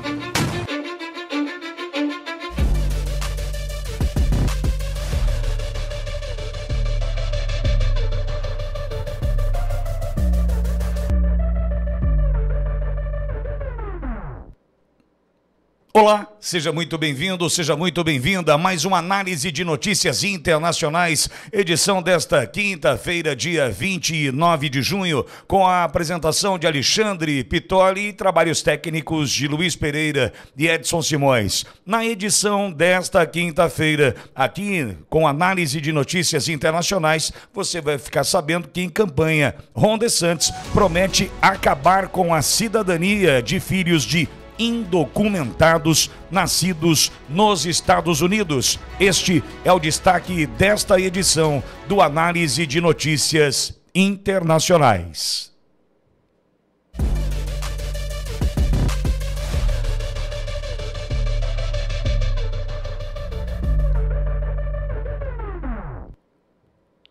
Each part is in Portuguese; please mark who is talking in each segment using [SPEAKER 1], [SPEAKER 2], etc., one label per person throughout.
[SPEAKER 1] thank you. Olá, seja muito bem-vindo, seja muito bem-vinda a mais uma análise de notícias internacionais, edição desta quinta-feira, dia 29 de junho, com a apresentação de Alexandre Pitoli e trabalhos técnicos de Luiz Pereira e Edson Simões. Na edição desta quinta-feira, aqui com análise de notícias internacionais, você vai ficar sabendo que em campanha, Ronda Santos promete acabar com a cidadania de filhos de indocumentados nascidos nos Estados Unidos. Este é o destaque desta edição do Análise de Notícias Internacionais.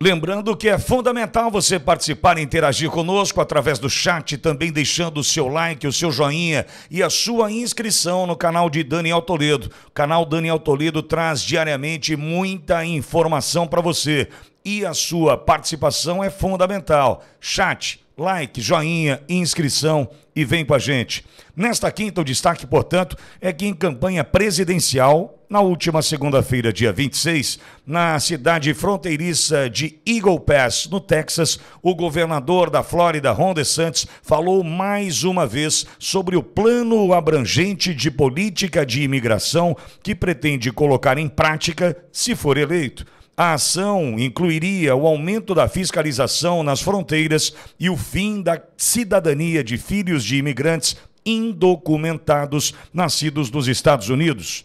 [SPEAKER 1] Lembrando que é fundamental você participar e interagir conosco através do chat, também deixando o seu like, o seu joinha e a sua inscrição no canal de Daniel Toledo. O canal Daniel Toledo traz diariamente muita informação para você e a sua participação é fundamental. Chat, like, joinha, inscrição e vem com a gente. Nesta quinta, o destaque, portanto, é que em campanha presidencial, na última segunda-feira, dia 26, na cidade fronteiriça de Eagle Pass, no Texas, o governador da Flórida, Ron DeSantis, falou mais uma vez sobre o plano abrangente de política de imigração que pretende colocar em prática se for eleito. A ação incluiria o aumento da fiscalização nas fronteiras e o fim da cidadania de filhos de imigrantes indocumentados nascidos nos Estados Unidos.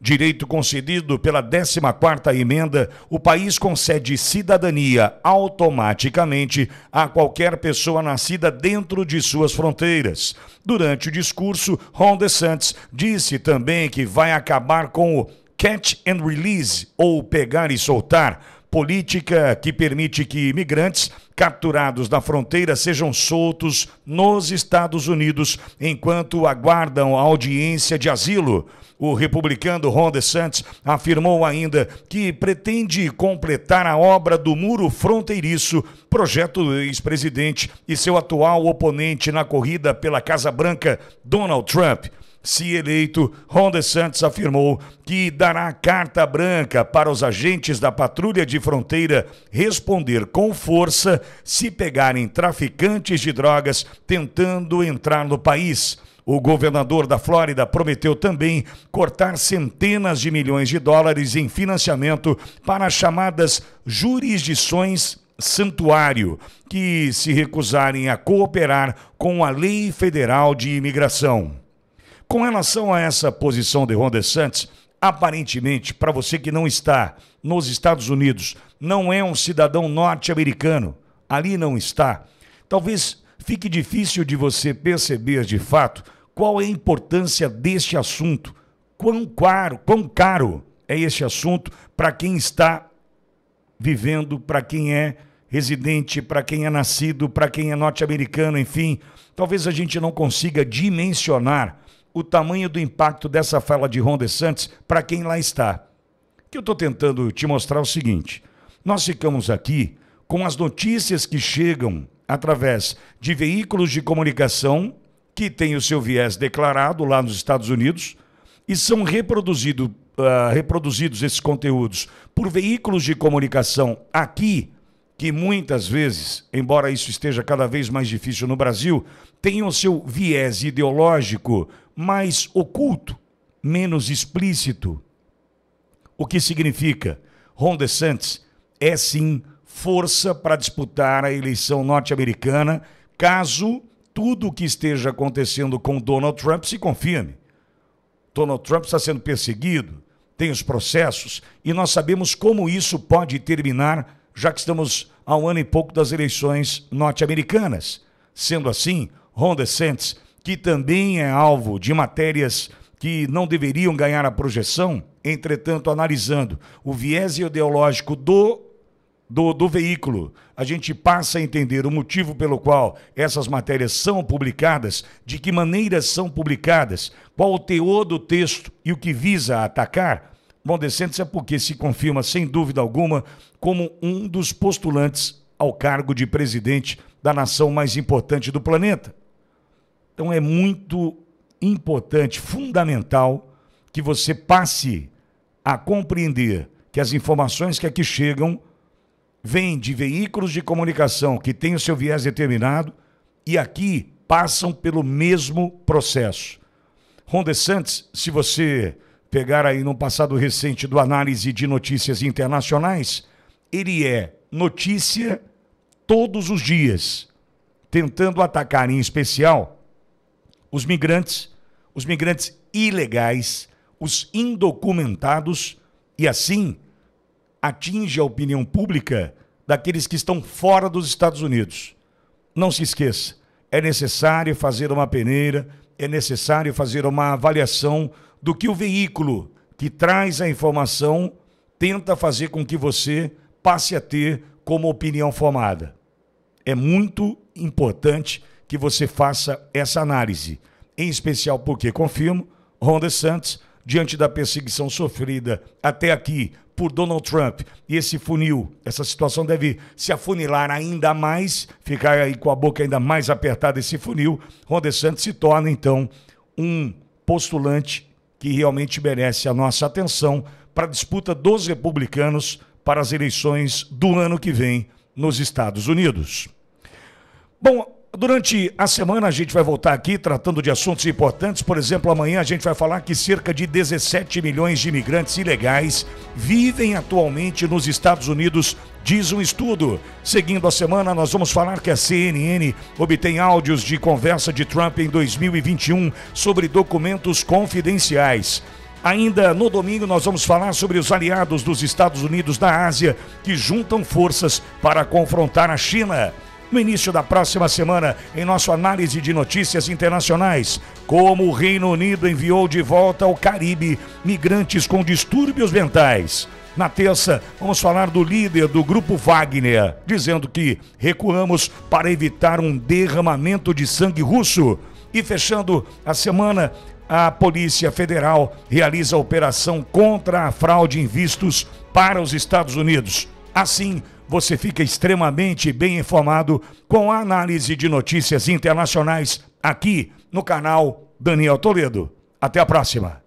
[SPEAKER 1] Direito concedido pela 14ª emenda, o país concede cidadania automaticamente a qualquer pessoa nascida dentro de suas fronteiras. Durante o discurso, Ron DeSantis disse também que vai acabar com o catch and release, ou pegar e soltar, política que permite que imigrantes capturados na fronteira sejam soltos nos Estados Unidos enquanto aguardam a audiência de asilo. O republicano Ron DeSantis afirmou ainda que pretende completar a obra do muro fronteiriço, projeto do ex-presidente e seu atual oponente na corrida pela Casa Branca, Donald Trump. Se eleito, Ron DeSantis afirmou que dará carta branca para os agentes da patrulha de fronteira responder com força se pegarem traficantes de drogas tentando entrar no país. O governador da Flórida prometeu também cortar centenas de milhões de dólares em financiamento para as chamadas jurisdições santuário, que se recusarem a cooperar com a lei federal de imigração. Com relação a essa posição de Ron DeSantis, aparentemente, para você que não está nos Estados Unidos, não é um cidadão norte-americano, ali não está, talvez fique difícil de você perceber de fato qual é a importância deste assunto, quão caro, quão caro é este assunto para quem está vivendo, para quem é residente, para quem é nascido, para quem é norte-americano, enfim. Talvez a gente não consiga dimensionar o tamanho do impacto dessa fala de Ron DeSantis para quem lá está. Que eu estou tentando te mostrar o seguinte: nós ficamos aqui com as notícias que chegam através de veículos de comunicação que têm o seu viés declarado lá nos Estados Unidos e são reproduzido, uh, reproduzidos esses conteúdos por veículos de comunicação aqui que muitas vezes, embora isso esteja cada vez mais difícil no Brasil, tenham o seu viés ideológico mais oculto, menos explícito. O que significa? Ron DeSantis é sim força para disputar a eleição norte-americana, caso tudo o que esteja acontecendo com Donald Trump se confirme. Donald Trump está sendo perseguido, tem os processos, e nós sabemos como isso pode terminar, já que estamos a um ano e pouco das eleições norte-americanas. Sendo assim, Ron DeSantis que também é alvo de matérias que não deveriam ganhar a projeção, entretanto, analisando o viés ideológico do do, do veículo. A gente passa a entender o motivo pelo qual essas matérias são publicadas, de que maneira são publicadas, qual o teor do texto e o que visa atacar. Bom, Decentes é porque se confirma, sem dúvida alguma, como um dos postulantes ao cargo de presidente da nação mais importante do planeta. Então é muito importante, fundamental, que você passe a compreender que as informações que aqui chegam vêm de veículos de comunicação que têm o seu viés determinado e aqui passam pelo mesmo processo. Ron DeSantis, se você pegar aí no passado recente do análise de notícias internacionais, ele é notícia todos os dias, tentando atacar em especial os migrantes, os migrantes ilegais, os indocumentados e assim atinge a opinião pública daqueles que estão fora dos Estados Unidos. Não se esqueça, é necessário fazer uma peneira, é necessário fazer uma avaliação do que o veículo que traz a informação tenta fazer com que você passe a ter como opinião formada. É muito importante que você faça essa análise, em especial porque, confirmo, Ronda Santos diante da perseguição sofrida até aqui por Donald Trump e esse funil, essa situação deve se afunilar ainda mais, ficar aí com a boca ainda mais apertada esse funil, Ron DeSantis se torna então um postulante que realmente merece a nossa atenção para a disputa dos republicanos para as eleições do ano que vem nos Estados Unidos. Bom, Durante a semana a gente vai voltar aqui tratando de assuntos importantes. Por exemplo, amanhã a gente vai falar que cerca de 17 milhões de imigrantes ilegais vivem atualmente nos Estados Unidos, diz um estudo. Seguindo a semana, nós vamos falar que a CNN obtém áudios de conversa de Trump em 2021 sobre documentos confidenciais. Ainda no domingo, nós vamos falar sobre os aliados dos Estados Unidos da Ásia que juntam forças para confrontar a China no início da próxima semana, em nossa análise de notícias internacionais, como o Reino Unido enviou de volta ao Caribe migrantes com distúrbios mentais. Na terça, vamos falar do líder do grupo Wagner, dizendo que recuamos para evitar um derramamento de sangue russo. E fechando a semana, a Polícia Federal realiza a operação contra a fraude em vistos para os Estados Unidos. Assim, você fica extremamente bem informado com a análise de notícias internacionais aqui no canal Daniel Toledo. Até a próxima.